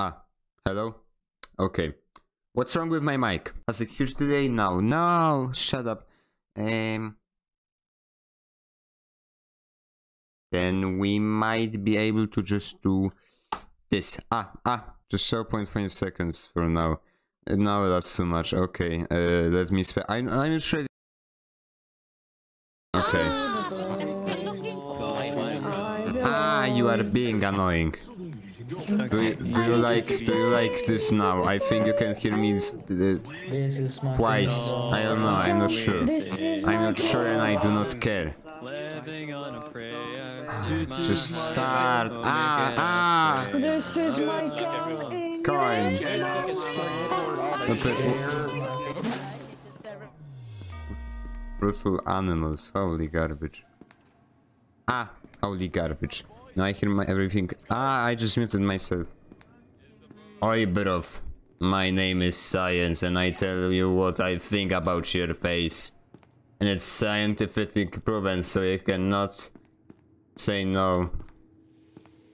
Ah, hello? Okay. What's wrong with my mic? Has a huge delay? No, no, shut up. Um, then we might be able to just do this. Ah, ah, just 0.5 seconds for now. Uh, No, that's too much. Okay, uh, let me I'm, I'm not sure. Okay. Ah, you are being annoying. Do you, do you like do you like this now? I think you can hear me uh, twice. I don't know. I'm not sure. I'm not sure, and I do not care. Just start. Ah, ah. This is my. Coin. Brutal animals. Holy garbage. Ah, holy garbage. I hear my everything. Ah, I just muted myself. Oi, bro. My name is Science, and I tell you what I think about your face. And it's scientifically proven, so you cannot say no.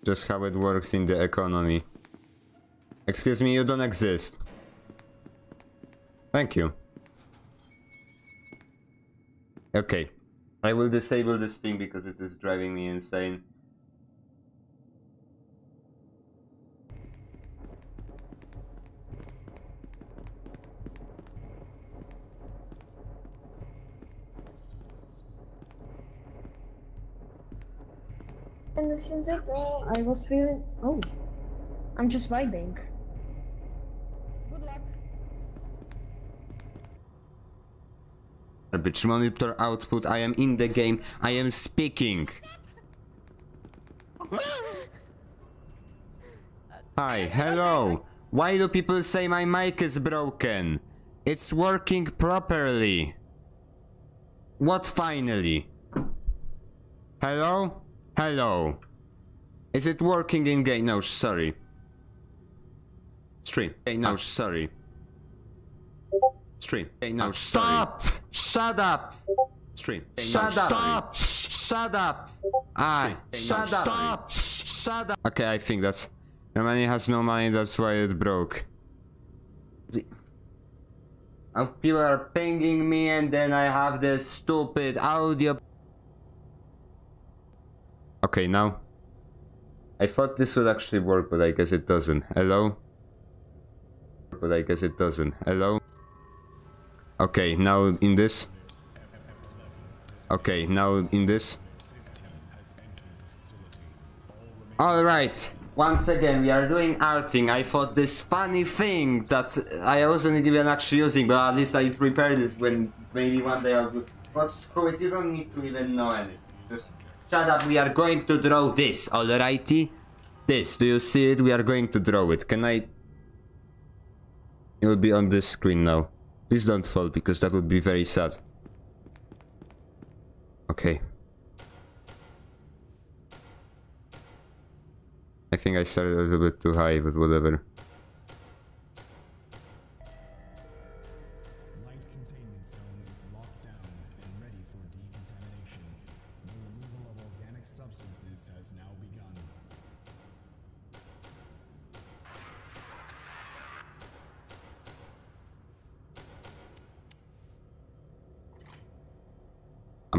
Just how it works in the economy. Excuse me, you don't exist. Thank you. Okay. I will disable this thing because it is driving me insane. And it seems like uh, I was feeling. Oh, I'm just vibing. Good luck. Garbage monitor output. I am in the game. I am speaking. Hi, hello. Why do people say my mic is broken? It's working properly. What finally? Hello? Hello. Is it working in game? No, sorry. Stream. Hey, no, sorry. Stream. Hey, no, stop! Shut up! Stream. Shut up! Stop! Shut up! Ah, shut up! Stop! Shut up! Okay, I think that's. Germany has no money, that's why it broke. Oh, people are pinging me, and then I have this stupid audio. Okay, now. I thought this would actually work, but I guess it doesn't. Hello? But I guess it doesn't. Hello? Okay, now in this. Okay, now in this. Alright, once again we are doing arting. I thought this funny thing that I wasn't even actually using, but at least I prepared it when maybe one day I'll do. But screw it, you don't need to even know anything. Just shut up, we are going to draw this, alrighty? This, do you see it? We are going to draw it. Can I... It will be on this screen now. Please don't fall, because that would be very sad. Okay. I think I started a little bit too high, but whatever.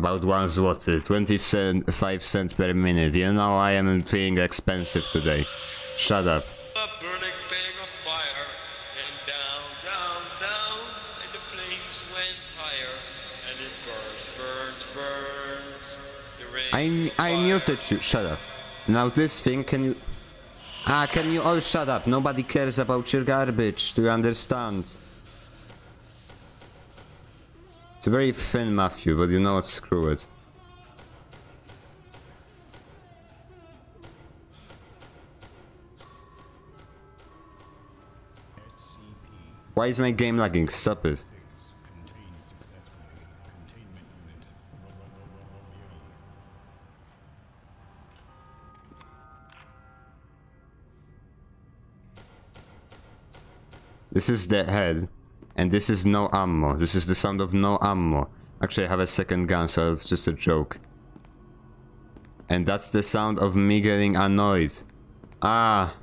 About one zloty, 25 cents per minute. You know I am being expensive today. Shut up. A burning bang of fire, and down, down, down, and the flames went higher, and it burns, burns, burns. The rain I I muted you. Shut up. Now this thing, can you... Ah, can you all shut up? Nobody cares about your garbage. Do you understand? It's very thin, Matthew, but you know what? Screw it. Why is my game lagging? Stop it. This is the head, and this is no ammo. This is the sound of no ammo. Actually, I have a second gun, so it's just a joke. And that's the sound of me getting annoyed. Ah.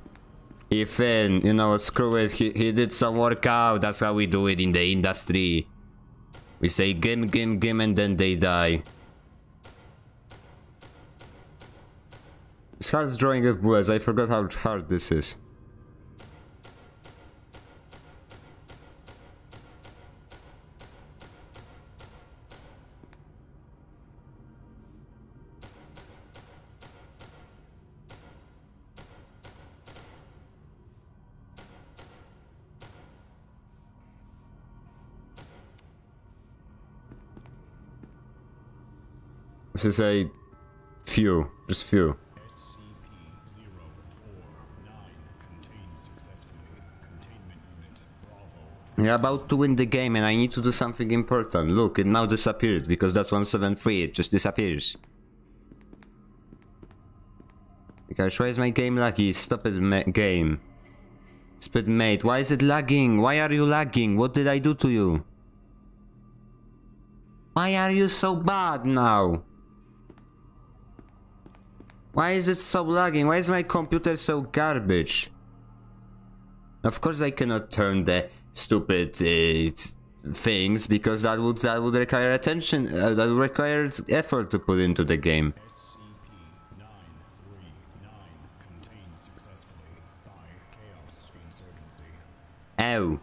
Ethan, you know, screw it. He, he did some workout. That's how we do it in the industry. We say gim, gim, gim, and then they die. It's hard drawing of bullets. I forgot how hard this is. Is a few, just few. SCP-049 contained successfully. Containment unit Bravo. You're about to win the game and I need to do something important. Look, it now disappeared because that's 173. It just disappears. Because why is my game laggy? Stop it, game. Spit mate, why is it lagging? Why are you lagging? What did I do to you? Why are you so bad now? Why is it so lagging? Why is my computer so garbage? Of course I cannot turn the stupid uh, things because that would that would require attention uh, that would require effort to put into the game. SCP-939 contained successfully by Chaos Insurgency. Ow.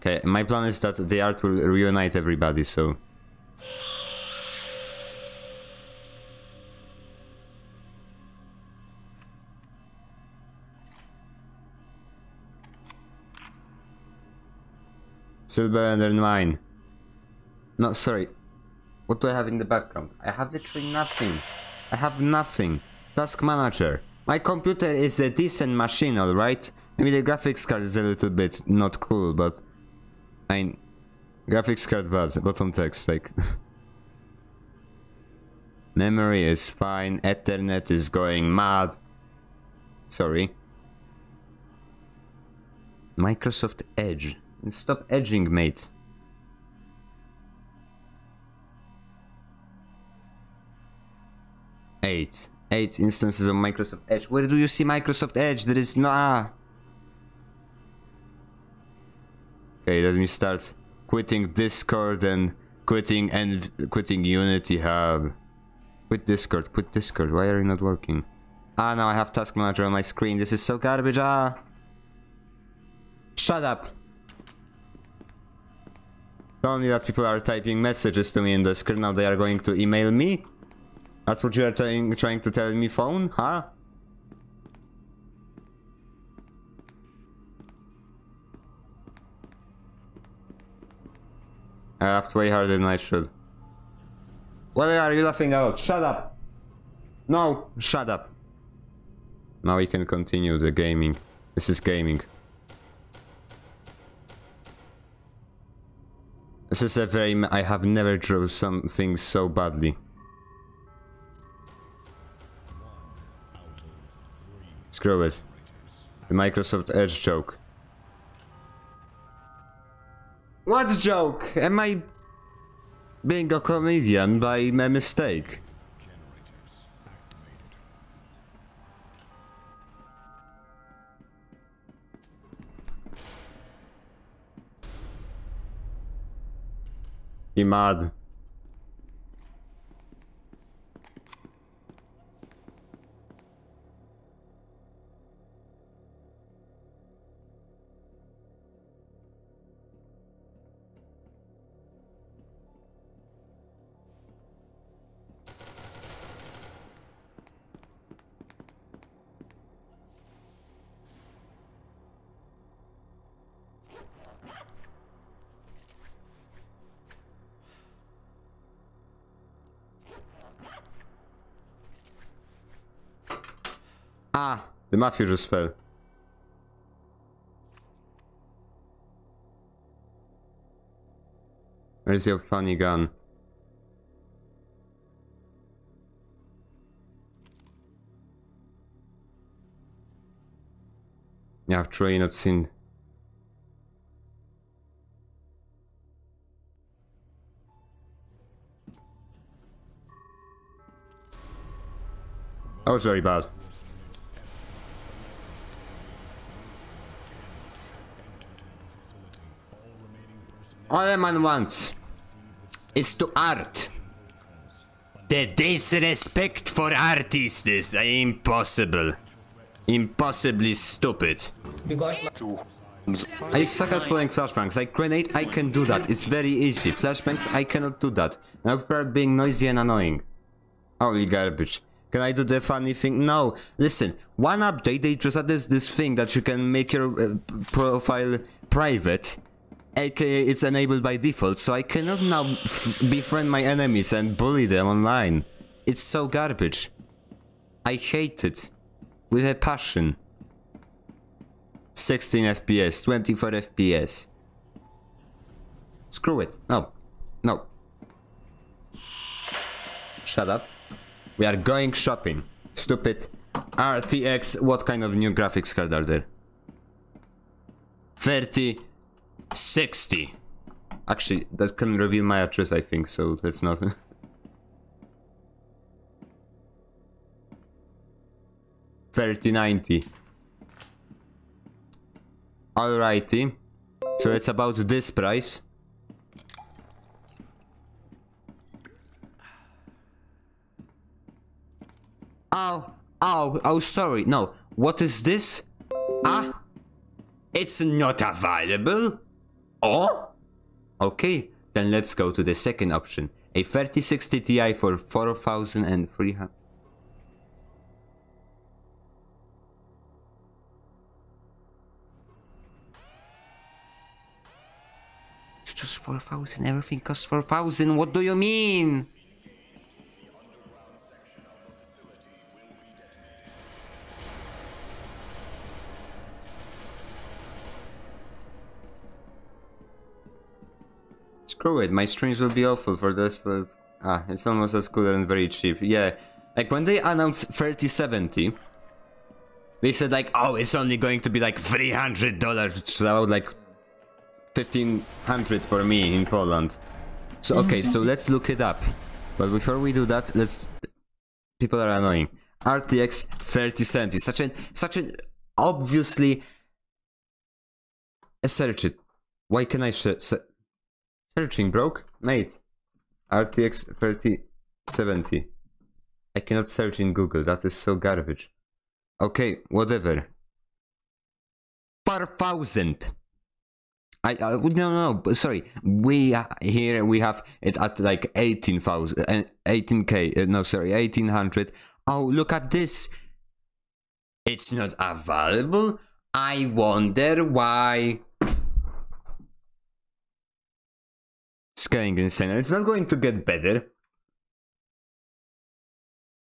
Okay, my plan is that the art will reunite everybody, so... Silver and mine. No, sorry. What do I have in the background? I have literally nothing. I have nothing. Task manager. My computer is a decent machine, alright? Maybe the graphics card is a little bit not cool, but... I mean... Graphics card bad, bottom text, like... Memory is fine, Ethernet is going mad. Sorry. Microsoft Edge. Stop edging, mate. Eight. Eight instances of Microsoft Edge. Where do you see Microsoft Edge? There is no... Ah. Okay, let me start quitting Discord and quitting and quitting Unity Hub. Quit Discord, quit Discord. Why are you not working? Ah, now I have Task Manager on my screen. This is so garbage. Ah. Shut up. Only that people are typing messages to me in the screen. Now they are going to email me. That's what you are trying trying to tell me, phone? Huh? I laughed way harder than I should. What are you laughing about? Shut up! No! Shut up! Now we can continue the gaming. This is gaming. This is a very... I have never drew something so badly. Screw it. The Microsoft Edge joke. What joke? Am I being a comedian by a mistake? He Ah, the mafia just fell. Where's your funny gun? Yeah, I've truly not seen. That was very bad. All a man wants is to art. The disrespect for artists is impossible. Impossibly stupid. I suck at throwing flashbangs. Like grenade, I can do that. It's very easy. Flashbangs, I cannot do that. I prefer being noisy and annoying. Holy garbage. Can I do the funny thing? No. Listen, one update, they just added this thing that you can make your uh, profile private. Aka it's enabled by default, so I cannot now befriend my enemies and bully them online. It's so garbage. I hate it. With a passion. 16 FPS, 24 FPS. Screw it. No. No. Shut up. We are going shopping. Stupid. RTX, what kind of new graphics card are there? 30, 60. Actually, that can reveal my address, I think, so that's not. Thirty ninety. Alrighty. So it's about this price. Oh, oh, oh, sorry. No, what is this? Ah, it's not available. Oh, okay. Then let's go to the second option. A 3060 Ti for 4,300. It's just 4,000. Everything costs 4,000. What do you mean? Screw it, my streams will be awful for this. Ah, it's almost as good and very cheap. Yeah, like when they announced 3070, they said like, oh, it's only going to be like $300, which is about like 1500 for me in Poland. So, okay, so let's look it up. But before we do that, let's... People are annoying. RTX 3070, such an, such an obviously... Search it. Why can I sh- se- Searching broke? Mate. RTX 3070. I cannot search in Google, that is so garbage. Okay, whatever. 4000! I, I no no sorry we uh, here we have it at like 18,000 uh, 18k uh, no sorry 1800 oh look at this it's not available I wonder why insane. It's not going to get better.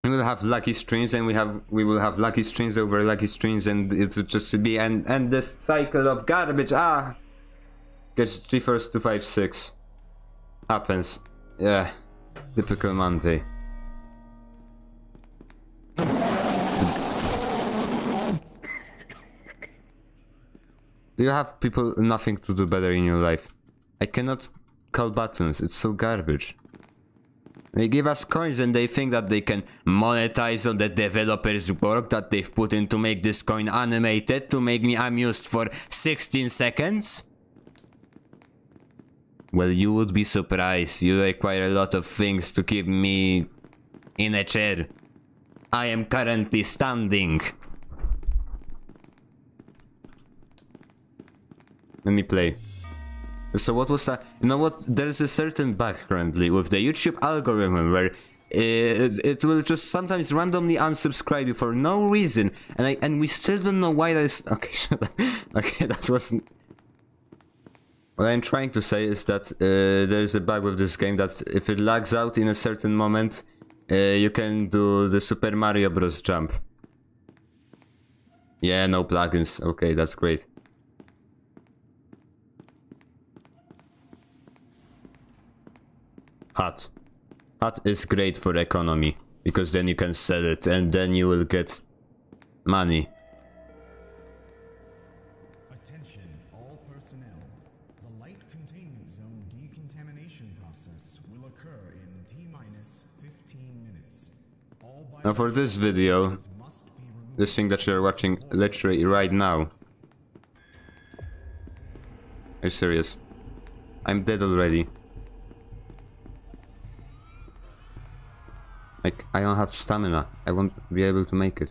We will have lucky strings, and we have we will have lucky strings over lucky strings, and it will just be and and this cycle of garbage. Ah, gets GeForce two five six. Happens. Yeah, typical Monday. Do you have people nothing to do better in your life? I cannot call buttons. It's so garbage. They give us coins and they think that they can monetize on the developer's work that they've put in to make this coin animated to make me amused for 16 seconds? Well, you would be surprised. You require a lot of things to keep me in a chair. I am currently standing. Let me play. So what was that? You know what? There's a certain bug currently with the YouTube algorithm where it, it will just sometimes randomly unsubscribe you for no reason, and I and we still don't know why that is. Okay, okay, that wasn't. What I'm trying to say is that uh, there's a bug with this game that if it lags out in a certain moment, uh, you can do the Super Mario Bros. jump. Yeah, no plugins. Okay, that's great. Hut. Hut is great for economy because then you can sell it and then you will get money. Attention, all personnel. The light containment zone decontamination process will occur in T minus 15 minutes. All Now for this video, biodevices must be removed. this thing that you're watching literally right now. Are you serious? I'm dead already. I don't have stamina. I won't be able to make it.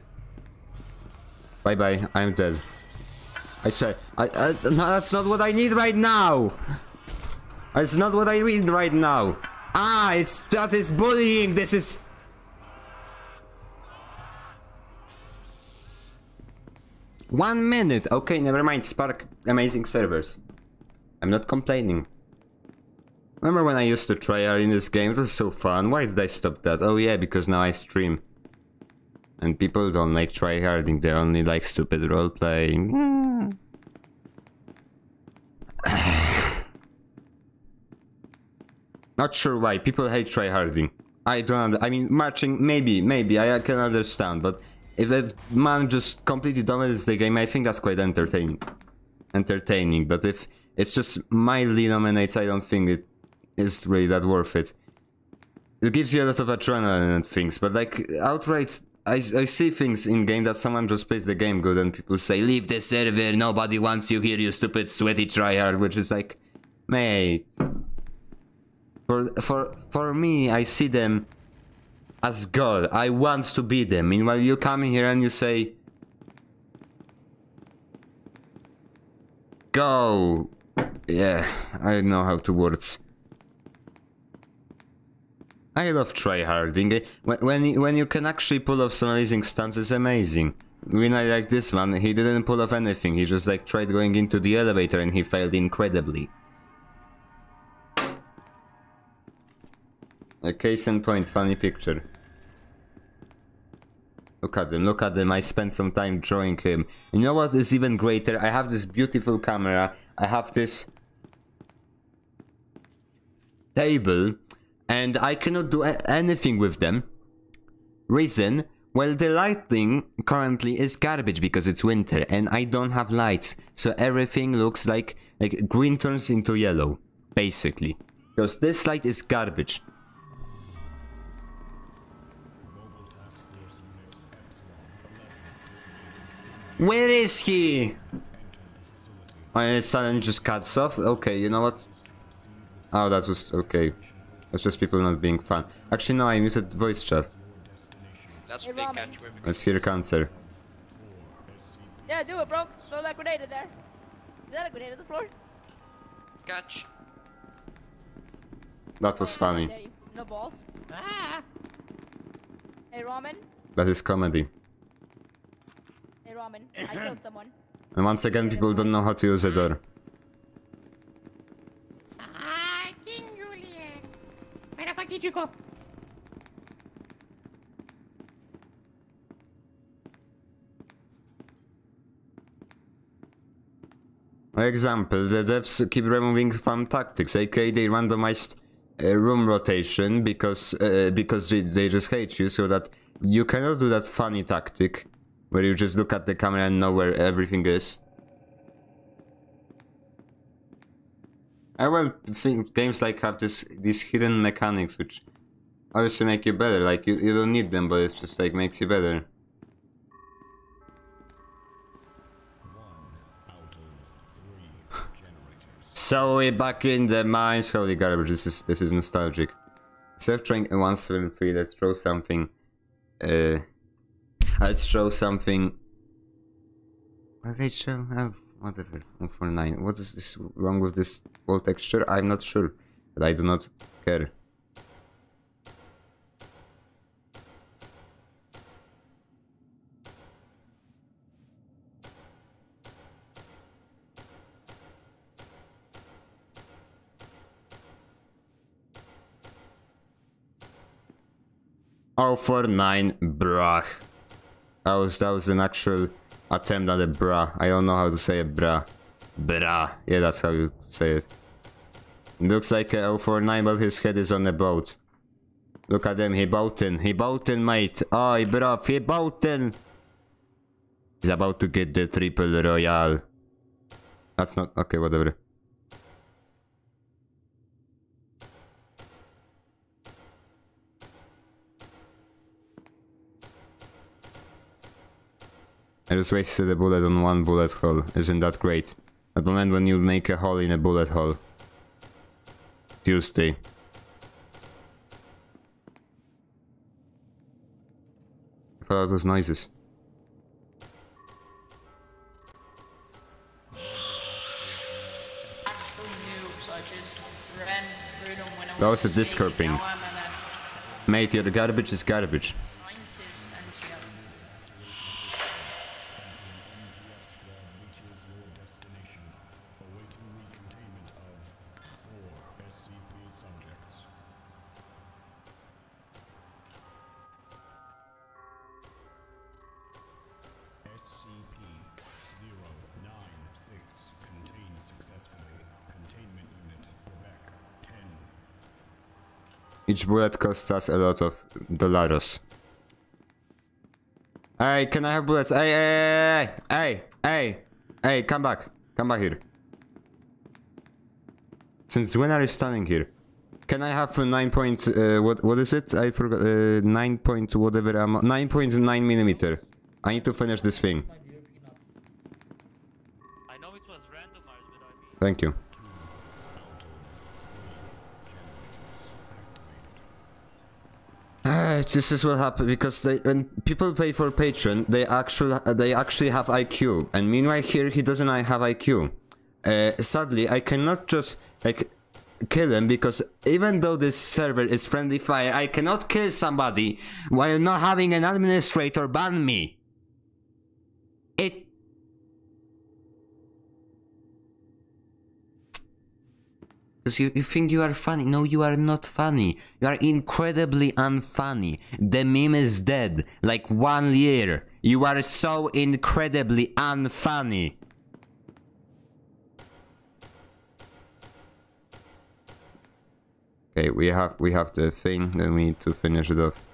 Bye bye, I'm dead. I swear, I, I, no, that's not what I need right now! It's not what I need right now! Ah, it's, that is bullying, this is... One minute! Okay, never mind, Spark, amazing servers. I'm not complaining. Remember when I used to try hard in this game? It was so fun. Why did I stop that? Oh yeah, because now I stream. And people don't like tryharding, they only like stupid roleplaying. Not sure why, people hate tryharding. I don't I mean, marching, maybe, maybe, I can understand, but if a man just completely dominates the game, I think that's quite entertaining. Entertaining, but if it's just mildly dominates, I don't think it is really that worth it. It gives you a lot of adrenaline and things, but like outright, I, I see things in game that someone just plays the game good and people say, leave the server, nobody wants you here, you stupid sweaty tryhard, which is like, mate. For, for, for me, I see them as God. I want to be them. Meanwhile, you come here and you say, go. Yeah, I know how to words. I love tryharding. When when you, can actually pull off some amazing stunts, it's amazing. When I like this one, he didn't pull off anything. He just like tried going into the elevator and he failed incredibly. A case in point, funny picture. Look at him, look at him, I spent some time drawing him. You know what is even greater? I have this beautiful camera, I have this table, and I cannot do anything with them. Reason? Well, the lighting currently is garbage because it's winter and I don't have lights, so everything looks like like green turns into yellow, basically. Because this light is garbage. Where is he? My suddenly just cuts off. Okay, you know what? Oh, that was okay. That's just people not being fun. Actually, no, I muted voice chat. That's a big catch. Let's hear cancer. Yeah, do it, bro. Throw that grenade in there. Is that a grenade on the floor? catch. That was funny. No balls. Ah. Hey, Ramen. That is comedy. Hey, Ramen. I killed someone. And once again, people don't know how to use a door. Ah, King Julian. Where the fuck did you go? Example, the devs keep removing farm tactics, aka they randomized uh, room rotation because uh, because they just hate you, so that you cannot do that funny tactic where you just look at the camera and know where everything is. I well think games like have this these hidden mechanics which obviously make you better. Like you, you don't need them, but it's just like makes you better. So we're back in the mines. Holy garbage, this is this is nostalgic. Instead of trying 173, let's throw something. Uh, let's throw something. What they show? Whatever. 149. What is this wrong with this wall texture? I'm not sure, but I do not care. Oh, four nine, brah. That was that was an actual attempt at a bra. I don't know how to say a bra. Bra. Yeah, that's how you say it. Looks like uh, a 049, but his head is on a boat. Look at him, he boating. He boating, mate. He bruv, he boating. He's about to get the triple royale. That's not okay. Whatever. I just wasted a bullet on one bullet hole. Isn't that great? At the moment when you make a hole in a bullet hole. Tuesday. Thought those noises. That was a. Discord ping. Mate, your garbage is garbage. Each bullet costs us a lot of dollars. Hey, can I have bullets? Hey, hey, hey, hey, hey, hey, come back. Come back here. Since when are you standing here? Can I have a 9 point, uh, what, what is it? I forgot, uh, 9 point whatever, ammo- 9.9 millimeter. I need to finish this thing. Thank know it was randomized, but I mean. Thank you. Ah, this is what happened because they, when people pay for Patreon, they actually they actually have IQ, and meanwhile here he doesn't have IQ. Uh, sadly, I cannot just like kill him because even though this server is friendly fire, I cannot kill somebody while not having an administrator ban me. It Because you, you think you are funny. No, you are not funny. You are incredibly unfunny. The meme is dead. Like one year. You are so incredibly unfunny. Okay, we have we have the thing, then we need to finish it off.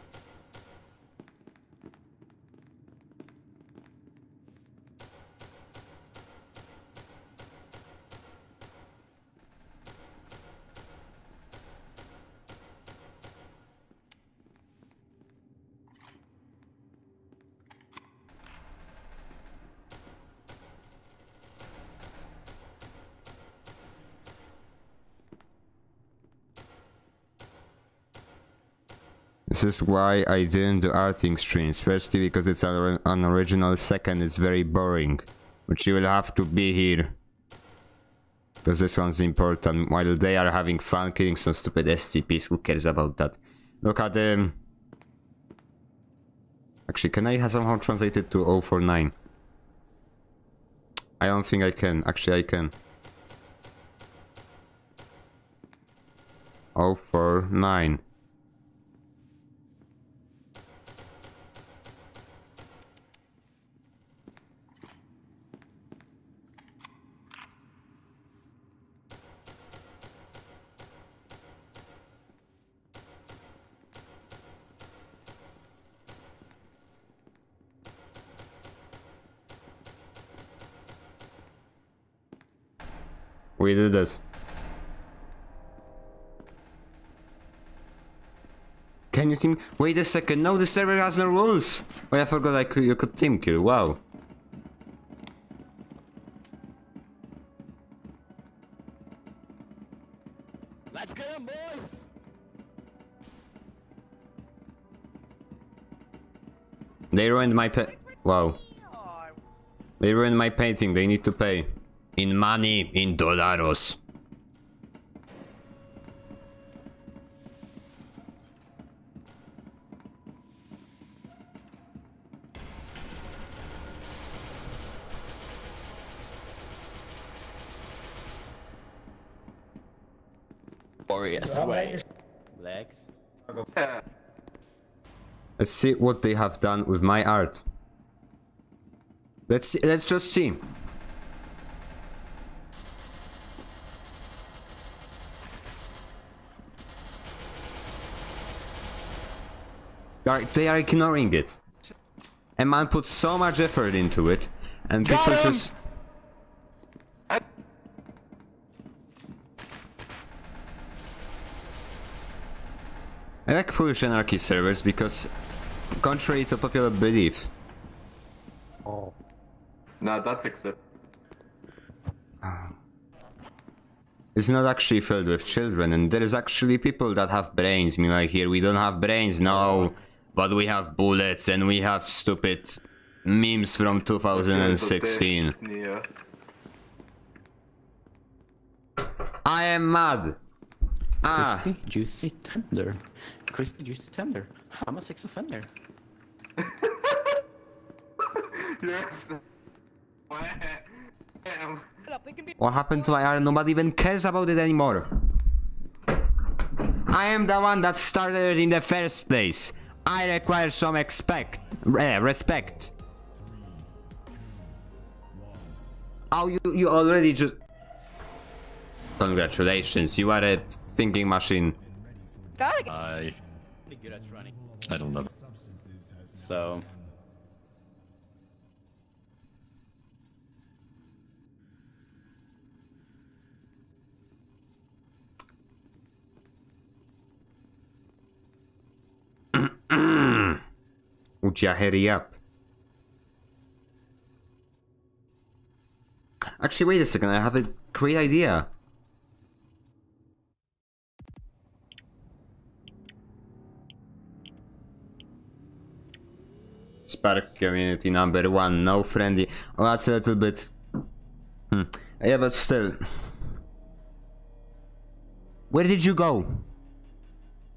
Is why I didn't do arting streams. Firstly, because it's an unoriginal. Second, it's very boring. But you will have to be here. Because this one's important. While they are having fun killing some stupid SCPs, who cares about that? Look at them. Actually, can I have somehow translate it to 049? I don't think I can. Actually, I can. 049. We did this. Can you team? Wait a second. No, the server has no rules. Oh, I forgot I could. You could team kill. Wow. Let's get him, boys! They ruined my pa- Wow. They ruined my painting. They need to pay. In money, in dollaros. Glorious way. Legs. Let's see what they have done with my art. Let's see, let's just see. They are, they are ignoring it. A man put so much effort into it, and people just. I like Polish anarchy servers because, contrary to popular belief, Oh. No, that's accept. Ah. It's not actually filled with children, and there is actually people that have brains. Meanwhile, here we don't have brains, no, but we have bullets and we have stupid memes from 2016. Yeah. I am mad. Ah, Crispy, juicy, tender. Crispy, juicy, tender. I'm a sex offender. yes. Look, we can be what happened to my art? Nobody even cares about it anymore. I am the one that started it in the first place. I require some expect, eh, respect. Oh, you, you already just... Congratulations, you are a thinking machine. gotta I pretty good at running. I don't know. So Would ya hurry up? Actually, wait a second, I have a great idea. Spark community number one, no friendly. Oh, that's a little bit. Hmm. Yeah, but still. Where did you go?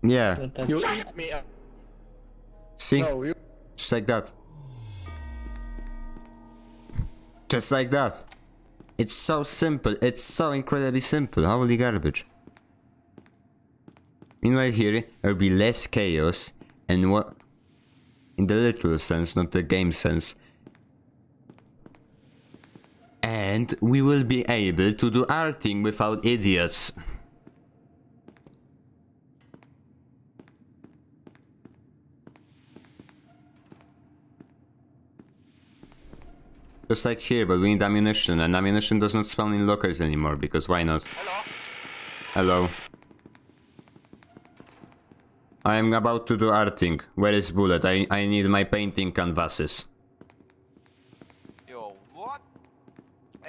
Yeah, You eat me up. See? No. Just like that. Just like that. It's so simple. It's so incredibly simple. Holy garbage. Meanwhile here, there'll be less chaos and what... In the literal sense, not the game sense. And we will be able to do our thing without idiots. Just like here, but we need ammunition, and ammunition does not spawn in lockers anymore, because why not? Hello. Hello. I am about to do arting. Where is Bullet? I, I need my painting canvases. Yo, what?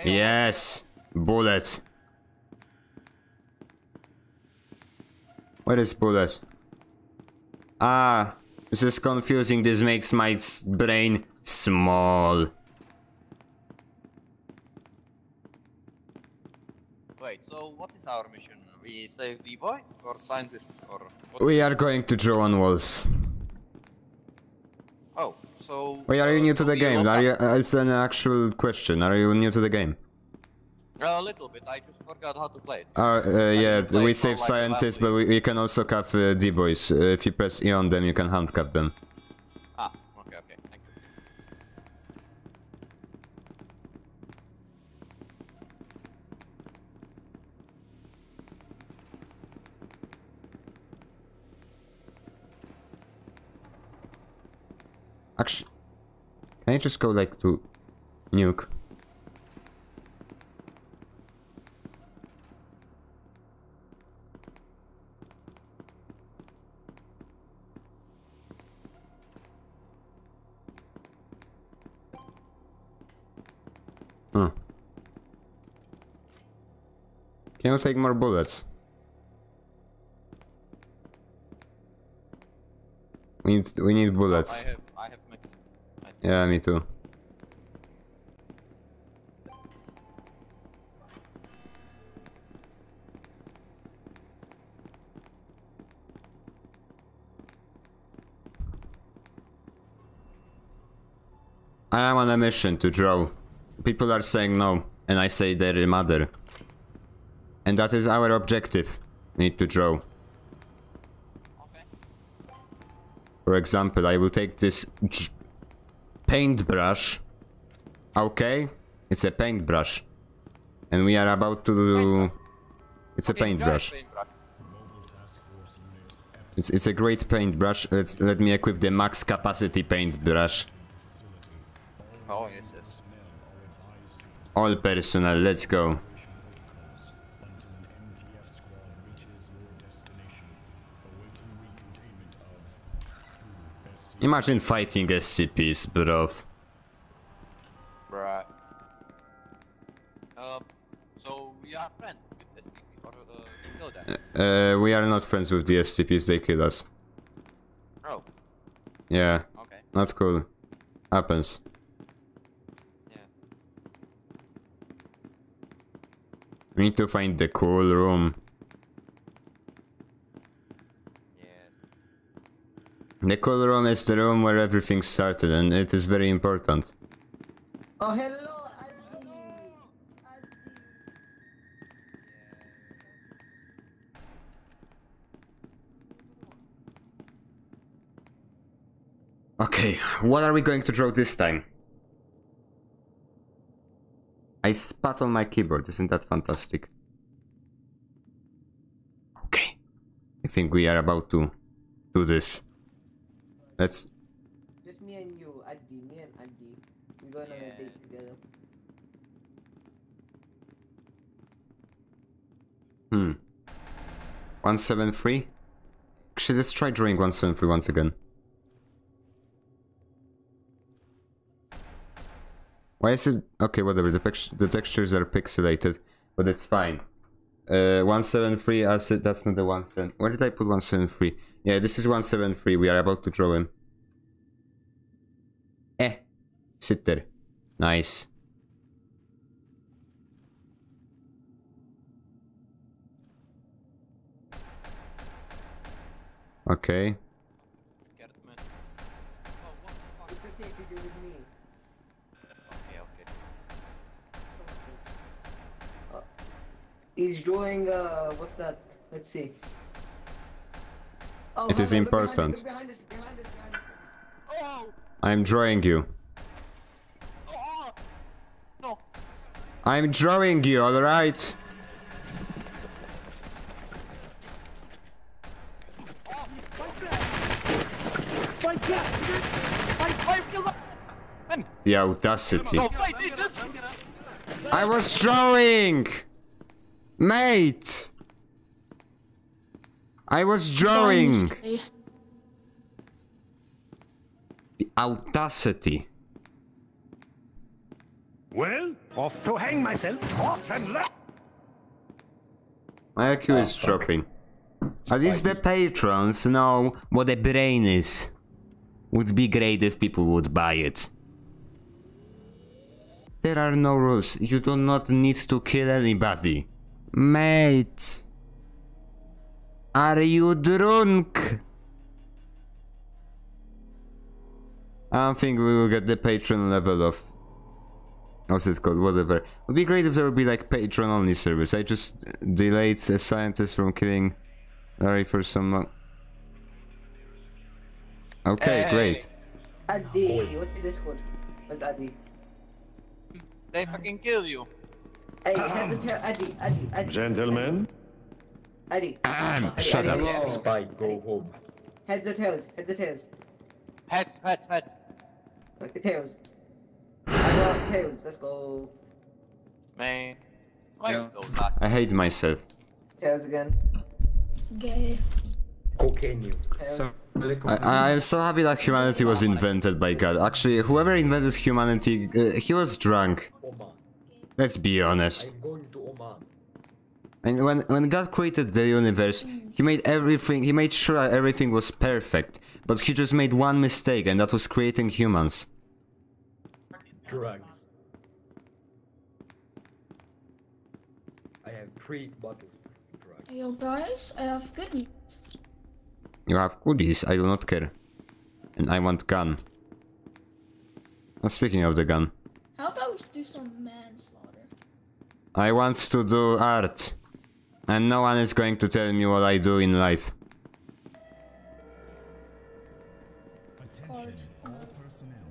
Yes! Bullet. Where is Bullet? Ah, this is confusing. This makes my brain small. Wait, so what is our mission? We save the boy or scientist or? We are going to draw on walls. Oh, so. Wait, are you uh, new so to the game? Are you? Uh, it's an actual question. Are you new to the game? A little bit. I just forgot how to play it. Uh, uh yeah, we save scientists, but we, we can also cuff uh, D-boys. Uh, if you press E on them, you can handcuff them. Actually, can I just go like to nuke? Huh. Can you take more bullets? We need we need bullets. I have, I have maximum. I think. Yeah, me too. I am on a mission to draw. People are saying no, and I say their mother. And that is our objective. Need to draw. Okay. For example, I will take this paintbrush. Okay, it's a paintbrush, and we are about to do. It's a paintbrush. It's it's a great paintbrush. Let's let me equip the max capacity paintbrush. Oh yes, yes. All personnel, let's go. Imagine fighting SCPs, bro. Right. Um. So we are friends with SCP, or uh, you know that? Uh, we are not friends with the SCPs, they kill us. Oh, Yeah, okay. not cool. Happens. Yeah. We need to find the cool room. Yes. The cool room is the room where everything started and it is very important. Oh, hello, Adi. Okay, what are we going to draw this time? I spat on my keyboard, isn't that fantastic? Okay, I think we are about to do this. Let's... Just me and you, Adi. Me and Adi. We're going on a date together. Hmm. 173? Actually, let's try drawing 173 once again. Why is it... Okay, whatever, the, pict- the textures are pixelated, but it's fine. Uh, 173 as it, that's not the 17... Where did I put 173? Yeah, this is 173, we are about to draw him. Eh. Sit there. Nice. Okay. He's drawing, uh, what's that? Let's see. Oh, It hold is on, important. behind us, behind us, behind us. Oh! I'm drawing you. Oh! No! I'm drawing you, alright? The audacity. No, wait, it just... I was drawing! Mate! I was drawing! The audacity. Well, off to hang myself, horse and left. My IQ is oh, dropping. At least the patrons know what a brain is. Would be great if people would buy it. There are no rules. You do not need to kill anybody. Mate. Are you drunk? I don't think we will get the patron level of... What's it called? Whatever. It would be great if there would be like patron only service. I just delayed a scientist from killing Larry for some long... Okay, Hey. great. Adi, what's in Discord? What's Adi? They fucking kill you. Hey, heads or tails? Adi, Adi, Adi. Gentlemen, Adi. Shut Adi, up. Adi. Spike, go home. Heads or tails? Heads or tails? Heads, heads, heads. Okay, tails. I got tails. Let's go. Man. Why Yeah. so lucky? I hate myself. Tails again. Gay. Cocaine you. Tails. I, I'm so happy that humanity was invented by God. Actually, whoever invented humanity, uh, he was drunk. Oman. Let's be honest. I'm going to Oman. And when when God created the universe, he made everything. He made sure that everything was perfect. But he just made one mistake, and that was creating humans. Drugs. I have three bottles of drugs. Yo guys, I have good news. You have goodies. I do not care. And I want gun. Now, speaking of the gun, How about we do some manslaughter? I want to do art, and no one is going to tell me what I do in life. Attention, all personnel.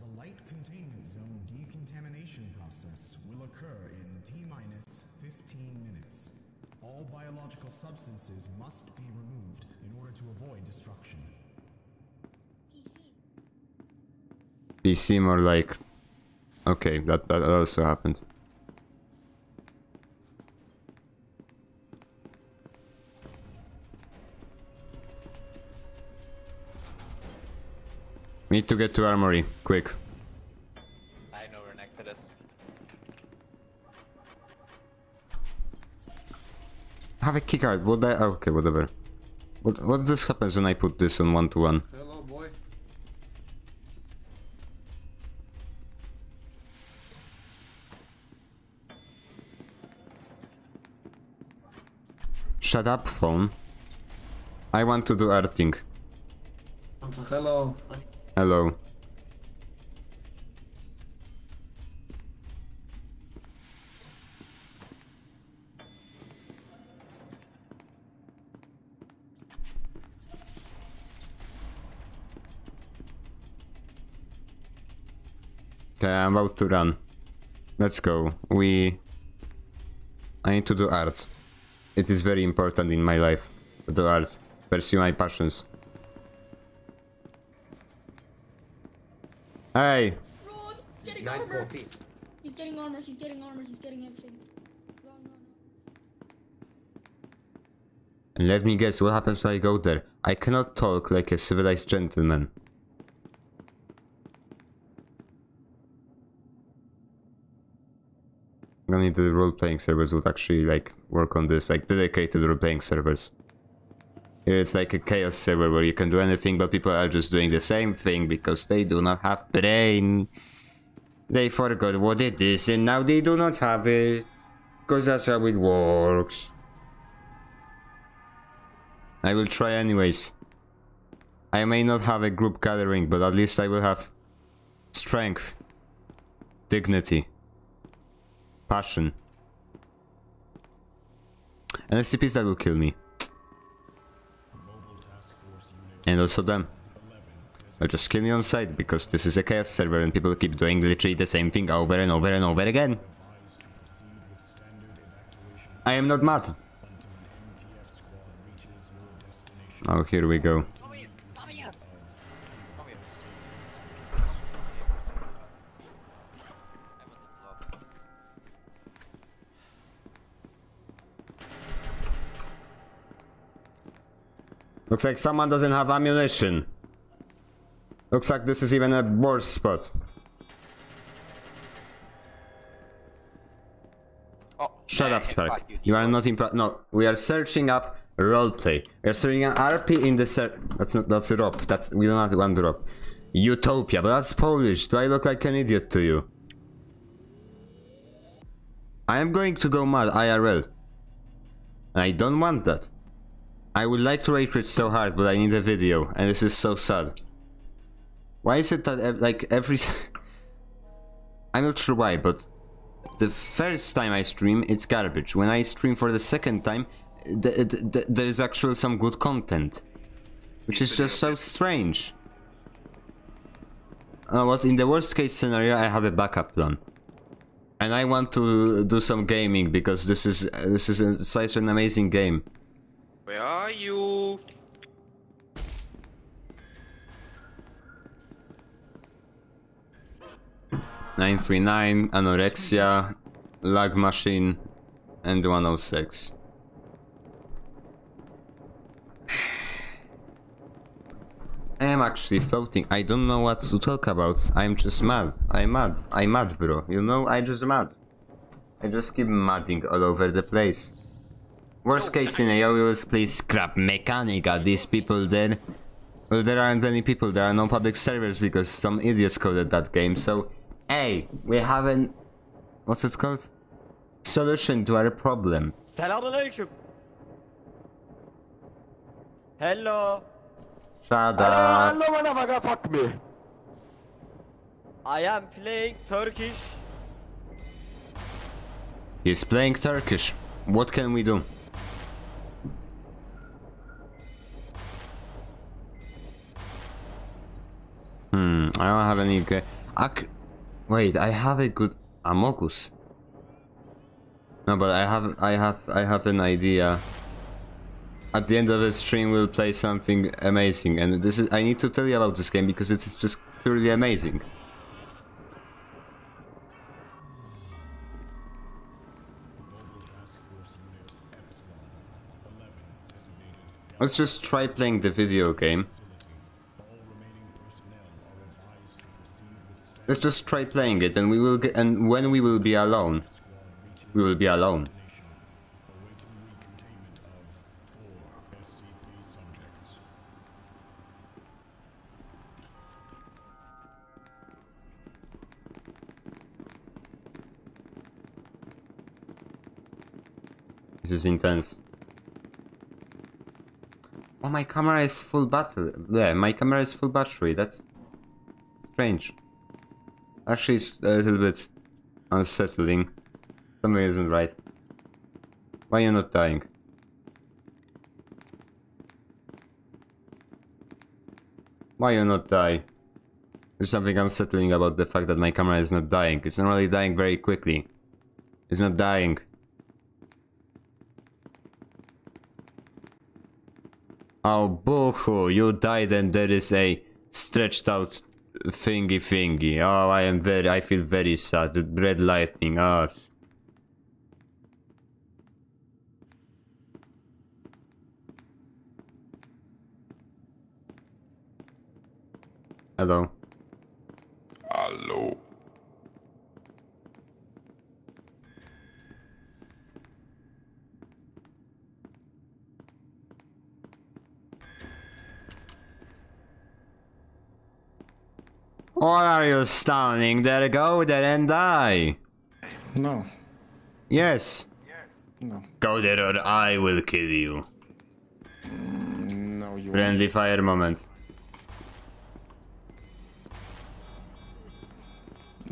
The light containment zone decontamination process will occur in T minus 15 minutes. All biological substances must be removed in order to avoid destruction. PC more like... Okay, that, that also happened. Need to get to armory, quick. I know we're next to this. have a keycard. What the? oh, Okay, whatever. What what this happens when I put this on one to one? Hello, boy. Shut up, phone. I want to do earthing. Hello. Hello. Okay, I'm about to run. Let's go. We... I need to do art. It is very important in my life to do art. Pursue my passions. Hey! Run! Getting Nine armor! fourteen. He's getting armor, he's getting armor, he's getting everything. Run, run, run. Let me guess what happens when I go there. I cannot talk like a civilized gentleman. Only the role-playing servers would actually like work on this, like dedicated role-playing servers. It's like a chaos server where you can do anything but people are just doing the same thing because they do not have brain. They forgot what it is and now they do not have it. Cause that's how it works. I will try anyways. I may not have a group gathering, but at least I will have strength, dignity, passion, and SCPs that will kill me. And also them. I'll just kill me on sight because this is a chaos server and people keep doing literally the same thing over and over and over again. I am not mad. Oh, here we go. Looks like someone doesn't have ammunition. Looks like this is even a worse spot. Oh, Shut up, Spark. fuck You are not imp- No, we are searching up roleplay. We are searching an RP in the ser- That's not- that's Rob. That's- we do not want drop. Utopia, but that's Polish. Do I look like an idiot to you? I am going to go mad IRL. I don't want that. I would like to rage so hard, but I need a video, and this is so sad. Why is it that like every? I'm not sure why, but the first time I stream, it's garbage. When I stream for the second time, th th th there is actually some good content, which is just so strange. Uh, in the worst case scenario, I have a backup plan, and I want to do some gaming because this is this is a, such an amazing game. Where are you? Nine three nine, anorexia, lag machine, and one oh six. I am actually floating. I don't know what to talk about. I'm just mad. I'm mad. I'm mad, bro. You know, I just mad. I just keep madding all over the place. Worst case scenario, we will play scrap mechanica. These people there. Well, there aren't any people. There are no public servers because some idiots coded that game. So, hey, we have an. What's it called? Solution to our problem. Selamünaleyküm. Hello. Shut Hello, up. hello, motherfucker, fuck me. I am playing Turkish. He's playing Turkish. What can we do? Hmm, I don't have any good. Ac Wait, I have a good Amogus. No, but I have, I have, I have an idea. At the end of the stream, we'll play something amazing, and this is. I need to tell you about this game because it is just purely amazing. Let's just try playing the video game. Let's just try playing it and we will get, and when we will be alone, we will be alone. This is intense. Oh, my camera is full battery. Yeah, my camera is full battery. That's strange. Actually, it's a little bit unsettling. Something isn't right. Why you not dying? Why you not die? There's something unsettling about the fact that my camera is not dying. It's not really dying very quickly. It's not dying. Oh, boohoo, you died and there is a stretched out thingy thingy. Oh, I am very, I feel very sad. Red lightning, oh. Hello. Hello. What are you standing there? Go there and die. No. Yes. No. Go there or I will kill you. No, you Friendly fire moment.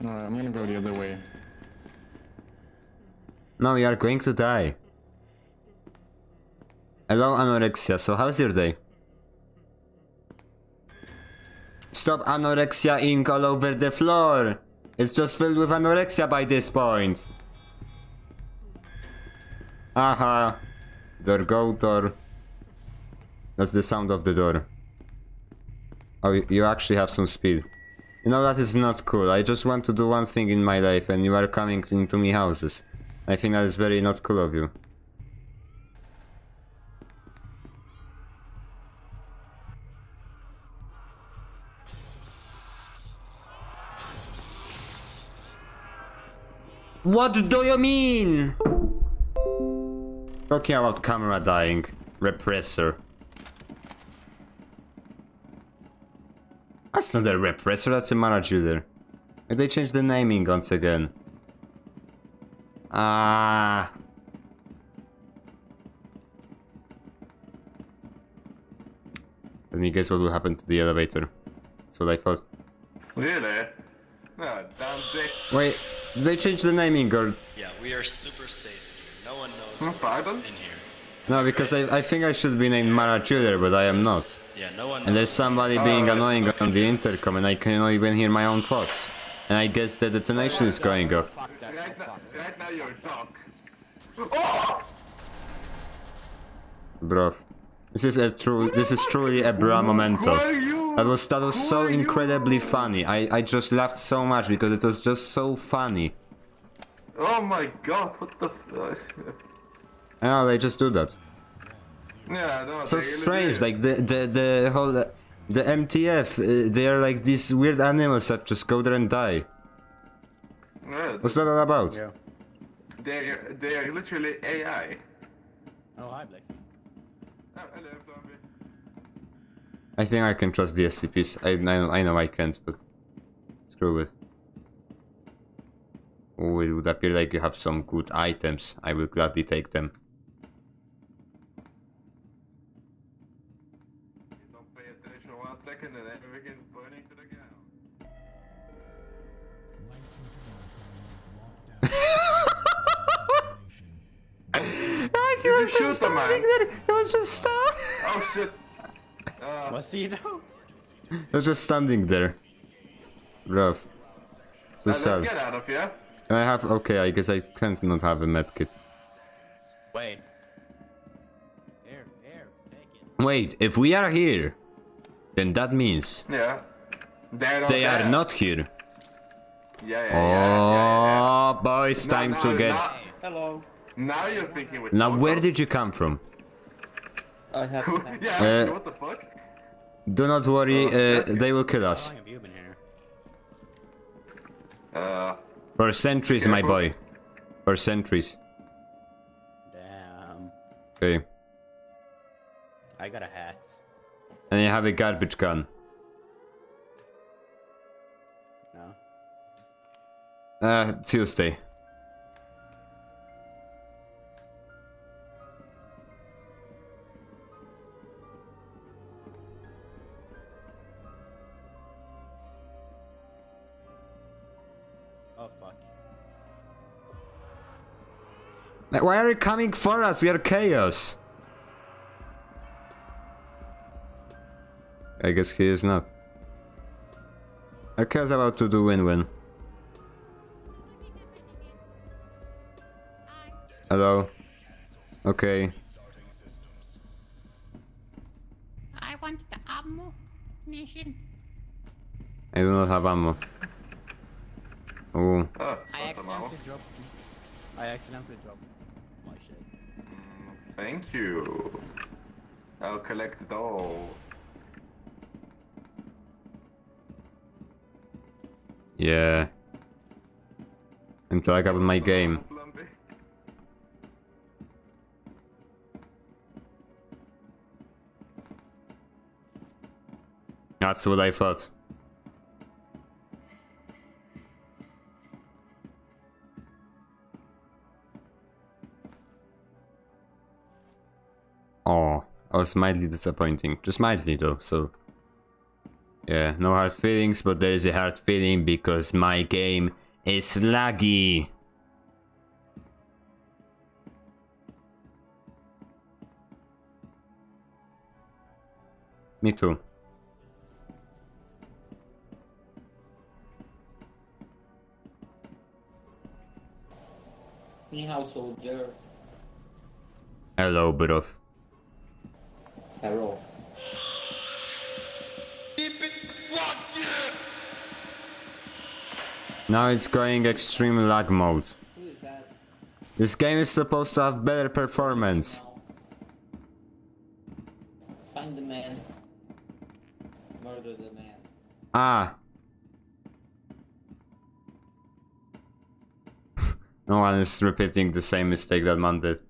Alright, I'm gonna go the other way. No, you are going to die. Hello, anorexia. So, how's your day? Stop anorexia ink all over the floor. It's just filled with anorexia by this point. Aha. Door go door. That's the sound of the door. Oh, you- you actually have some speed. You know, that is not cool. I just want to do one thing in my life and you are coming into me houses. I think that is very not cool of you. What do you mean? Talking about camera dying. Repressor. That's not a repressor, that's a Marauder. They changed the naming once again. Ah. Let me guess what will happen to the elevator. That's what I thought. Really? No, damn dick. Wait, did they change the naming or... Yeah, we are super safe here. No one knows we're in here. No, because I, I think I should be named Mara Marauder, but I am not. Yeah, no one And there's somebody being right. annoying on the intercom and I cannot even hear my own thoughts. And I guess the detonation is going off. Right now, right now you're a dog. Oh! Bro. This is a true this is truly a bra momento. That was that was so incredibly funny. I, I just laughed so much because it was just so funny. Oh my god, what the fuck? I know they just do that. yeah, no, So strange, like the the the whole the MTF, uh, they are like these weird animals that just go there and die. Yeah, What's that all about? They're, they are literally AI. Oh, hi, Blaze. I think I can trust the SCPs. I, I, I know I can't, but screw it. Oh, it would appear like you have some good items. I will gladly take them. he was just standing there. He was just standing. Oh shit. Uh, What's he do? He was just standing there. Bro. So let's get out of here. I have. Okay, I guess I can't not have a medkit. Wait. Here, here, take it. Wait, if we are here, then that means Yeah. They're not are not here. Yeah, yeah, yeah, yeah, Oh, boys, yeah. time Now- to get. Now, Hello. Now you're thinking with Now, where did you come from? I have. yeah, Uh, what the fuck? Do not worry, uh, they will kill us. How long have you been here? Uh, For centuries, my boy. For centuries. Damn. Okay. I got a hat. And you have a garbage gun. No. Uh, Tuesday. Oh, like, why are you coming for us? We are chaos. I guess he is not. Arca's about to do win-win. Hello. Okay. I want the ammo, Mission. I do not have ammo. Dropped. I accidentally dropped my shit. Thank you. I'll collect it all. Yeah. I'm like up with my game. That's what I thought. Was mildly disappointing. Just mildly though, so... Yeah, no hard feelings, but there is a hard feeling because my game is laggy. Me too. Ni hao soldier. Hello, bro. Hello. Now it's going extreme lag mode. Who is that? This game is supposed to have better performance. Find the man. Murder the man. Ah. no one is repeating the same mistake that man did.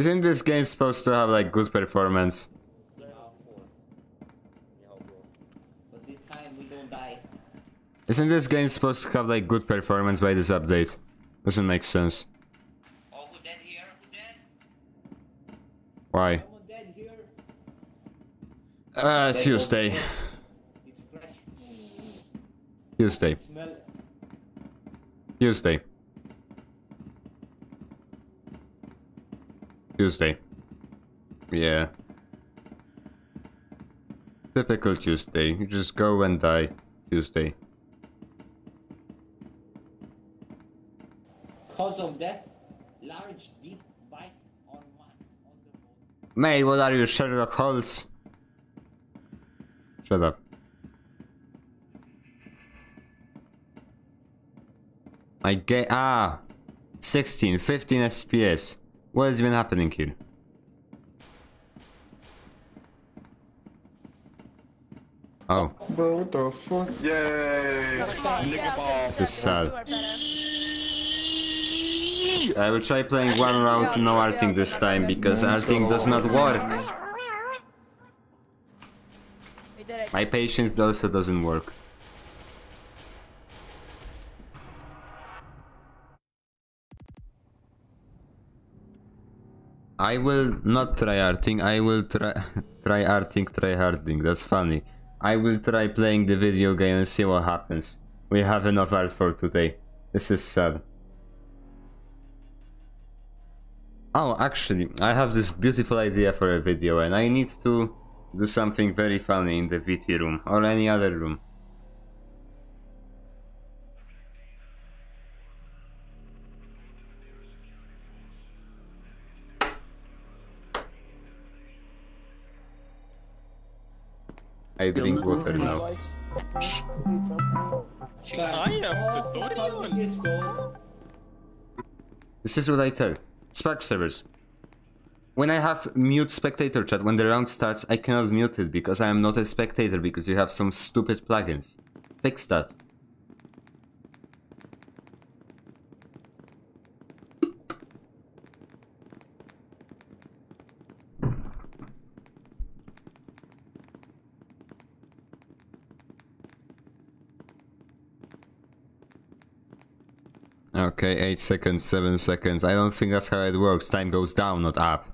Isn't this game supposed to have like good performance? But this time we don't die. Isn't this game supposed to have like good performance by this update? Doesn't make sense. Oh, who dead here? Who dead? Why? Dead here? Uh, Tuesday. Tuesday. Tuesday. Tuesday. Yeah. Typical Tuesday. You just go and die. Tuesday. Cause of death? Large, deep bite on wax on the. Mate, what are you, Sherlock Holmes? Shut up. I get ah 16, 15 FPS. What has been happening here? Oh, Bro, What the fuck? Yay! this is sad. I will try playing one round to no arting this time because arting does not work. We did it. My patience also doesn't work. I will not try arting, I will try try arting, try harding, that's funny. I will try playing the video game and see what happens. We have enough art for today. This is sad. Oh, actually, I have this beautiful idea for a video and I need to do something very funny in the VT room or any other room. I drink water now. I have tutorial. This is what I tell. Spark servers. When I have mute spectator chat, when the round starts, I cannot mute it because I am not a spectator because you have some stupid plugins. Fix that. Okay, 8 seconds, 7 seconds. I don't think that's how it works. Time goes down, not up.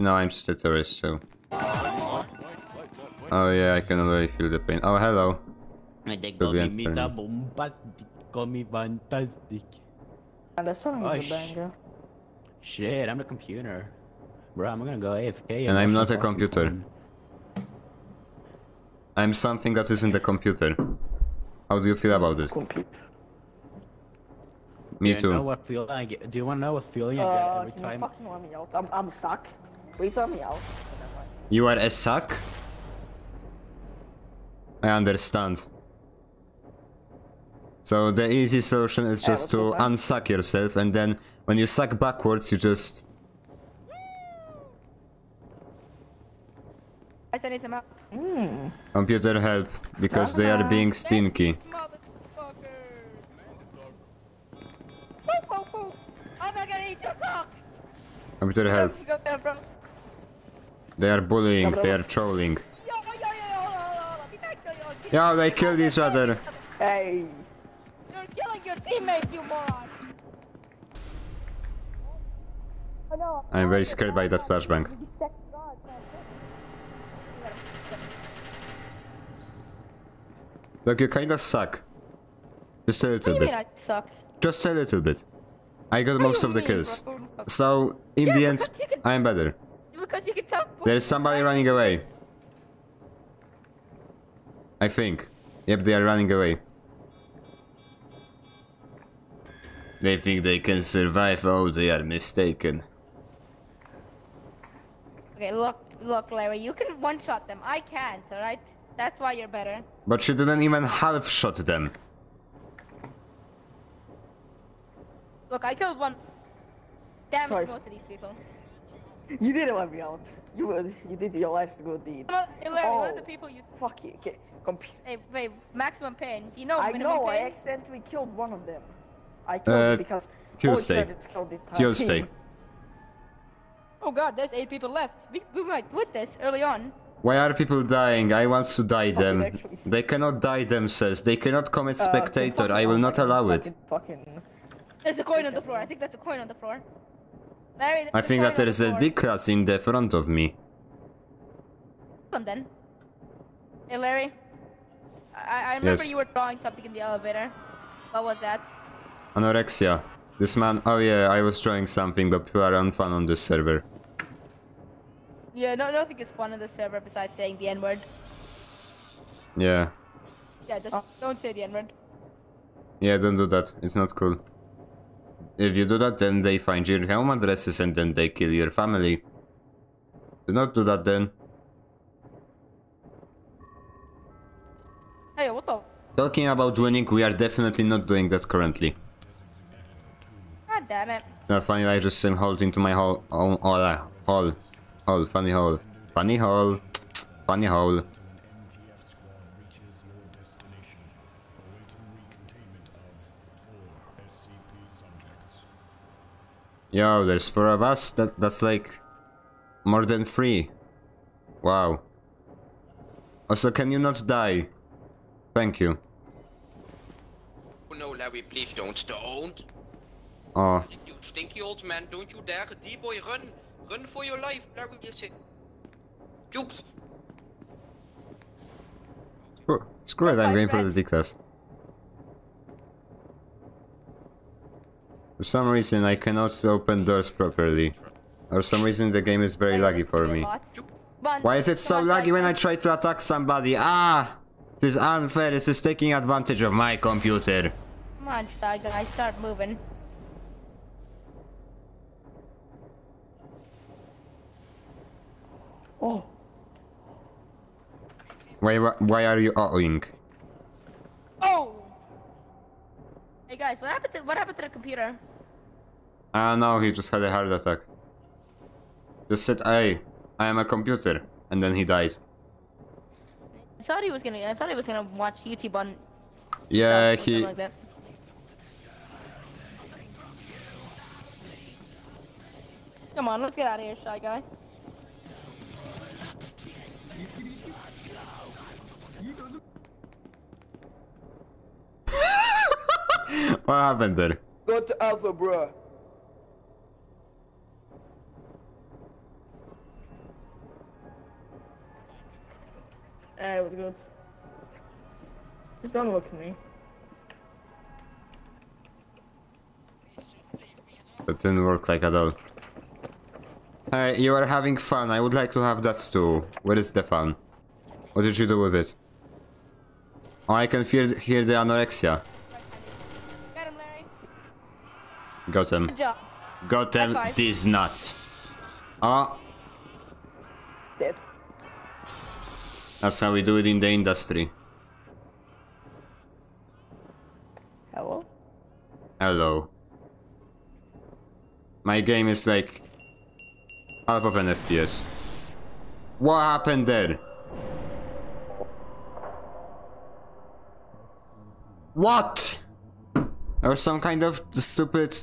No, I'm just a tourist, so... Oh yeah, I can already feel the pain. Oh, hello. I think To be don't meet unfair. a bombastic. call me fantastic. Ah, and the song Oh, is a sh- banger. Shit, I'm the computer. Bro, I'm gonna go AFK. And I'm not a computer. porn. I'm something that isn't a computer. How do you feel about it? Me Do you know too. what feeling I get? Do you wanna know what feeling I get Uh, every can you time? fucking let me out? I'm, I'm stuck. Please let me out. You are a suck? I understand. So the easy solution is just what to was unsuck yourself and then when you suck backwards you just... Guys, I need some help. Computer help, because they are being stinky. I'm not gonna eat your help. Go there, bro. They are bullying, they are trolling. To. Yeah, they killed each other. Hey. You're killing your teammates, you moron. Oh. I'm very scared by that flashbang. Look, you kinda suck. Just a little you bit. mean I suck? Just a little bit. I got most of the kills. So, in Yeah, the end, can- I'm better. Because you can tell. There's somebody running away. I think. Yep, they are running away. They think they can survive. Oh, they are mistaken. Okay, look, look, Larry, you can one-shot them. I can't, alright? That's why you're better. But she didn't even half shot them. Look, I killed one. Damn Sorry. most of these people. You didn't let me out. You would. You did your last good deed. One of- Hey, Larry, of Oh. the people you... Fuck you. Okay. Comp- Hey, wait, maximum pain. You know I minimum know. I accidentally killed one of them. I killed Uh, because Tuesday. Holy shit, killed the entire Tuesday. team. Oh god, there's eight people left. We, we might put this early on. Why are people dying? I want to die them. They cannot die themselves. They cannot commit Uh, spectator. fucking I will not allow it. Fucking. There's a coin on the floor. I think that's a coin on the floor. Larry, there's I a think that on there the a floor. D-class in the front of me. Come him then. Hey, Larry. I, I remember Yes. you were drawing something in the elevator. What was that? Anorexia. This man. Oh yeah, I was drawing something, but people are unfun on this server. Yeah, no, nothing is fun on the server besides saying the N-word. Yeah. Yeah, just don't say the N-word. Yeah, don't do that. It's not cool. If you do that, then they find your home addresses and then they kill your family. Do not do that then. Hey, what the? Talking about winning, we are definitely not doing that currently. God damn it. It's not funny, I just am holding to my hole. Oh, oh, hole. Hole, funny hole. Funny hole. Funny hole. Yo, there's four of us? That That's like... More than three. Wow. Also, can you not die? Thank you. Oh no, Larry, please don't. Don't. Oh, You stinky old man, don't you dare. D-boy, run. Run for your life, Larry, you say. Jukes. screw, screw it, I'm going for the D-class. For some reason I cannot open doors properly. For some reason the game is very laggy for me. Why is it so laggy when I try to attack somebody? Ah! This is unfair, this is taking advantage of my computer. Come on, shy guy, start moving. Oh. Why, why are you owing? Oh! Hey guys, what happened to what happened to the computer? Ah no, he just had a heart attack. Just said, hey, I am a computer. And then he died. I thought he was gonna. I thought he was gonna watch YouTube on. Yeah, he... Like that. Come on, let's get out of here, shy guy. what happened there? Go to Alpha, bro. Eh, it was good. Just don't look at me. It didn't work like at all. Hey, you are having fun. I would like to have that too. Where is the fun? What did you do with it? Oh, I can feel hear the anorexia. Got him. Good job. Got them these nuts. Oh. Dead. That's how we do it in the industry. Hello? Hello. My game is like half of an FPS. What happened there? What? There was some kind of stupid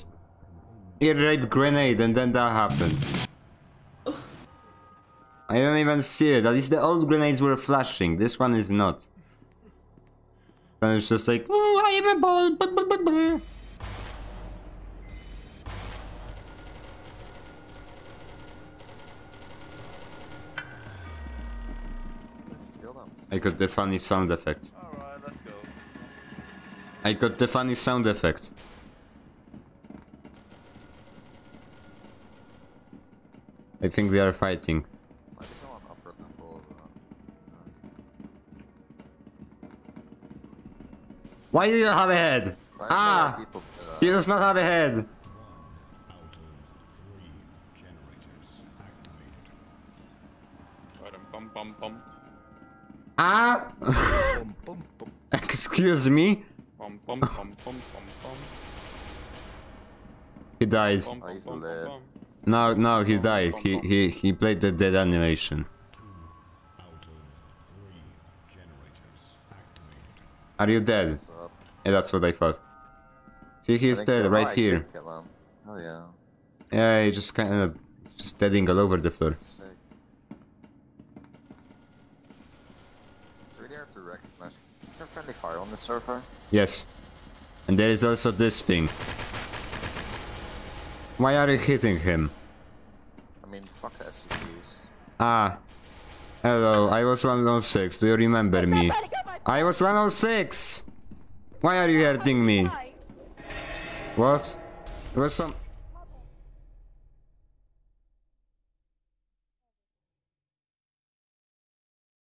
ear rape grenade and then that happened. I don't even see it. At least the old grenades were flashing. This one is not. And it's just like, oh, I am a ball. buh, buh, buh, buh." I got the funny sound effect. Alright, let's go. I got the funny sound effect. I think they are fighting. Why do you have a head? Ah! He does not have a head. Ah! Excuse me? He died. No, no, he died. He he he played the dead animation. Are you dead? Yeah, that's what I thought. See, he's dead right here. Oh yeah. Yeah, he just kind of just deading all over the floor. Sick. It's really hard to recognize. Is there friendly fire on this server? Yes. And there is also this thing. Why are you hitting him? I mean, fuck SCPs. Ah. Hello, I was 106. Do you remember me? I was 106! Why are you hurting me? What? There was some...